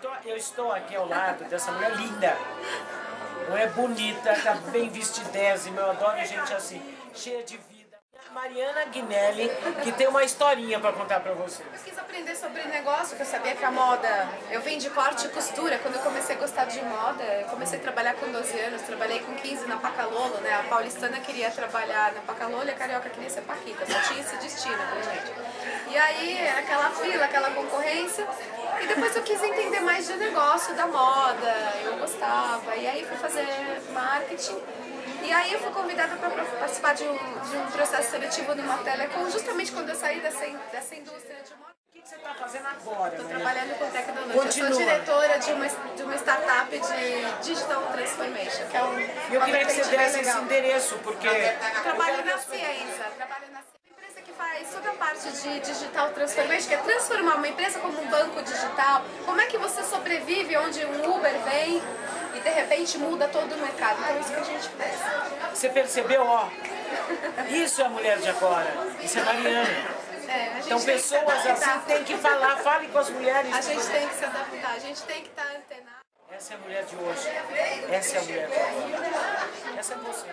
tô, eu estou aqui ao lado dessa mulher linda. É bonita, tá bem vestidésima, eu adoro gente assim, cheia de vida. Mariana Guinelli, que tem uma historinha para contar para vocês. Eu quis aprender sobre negócio, porque eu sabia que a moda. Eu vim de corte e costura. Quando eu comecei a gostar de moda, eu comecei a trabalhar com 12 anos, trabalhei com 15 na Pacalolo, né? A paulistana queria trabalhar na Pacalolo e a carioca queria ser Paquita. Só tinha esse destino aí, aquela fila, aquela concorrência. E depois eu quis entender mais de negócio, da moda, eu gostava. E aí fui fazer marketing. E aí eu fui convidada para participar de um, de um processo seletivo numa telecom, justamente quando eu saí dessa, dessa indústria de moda. O que você está fazendo agora? Estou Mariana? trabalhando com tecnologia. Continua. Eu sou diretora de uma, de uma startup de Digital Transformation, que é um. E eu queria que você desse esse endereço, porque... Eu trabalho na ciência, trabalho na ciência. Uma empresa que faz toda a parte de digital transformation, que é transformar uma empresa como um banco digital. Como é que você sobrevive onde um Uber vem e de repente muda todo o mercado? Então é isso que a gente faz. Você percebeu, ó? Isso é a mulher de agora. Isso é Mariana. É, Então pessoas assim têm que falar, fale com as mulheres. A gente tem que se adaptar, a gente tem que estar antenado. Essa é a mulher de hoje. Essa é a mulher de hoje. Essa é você.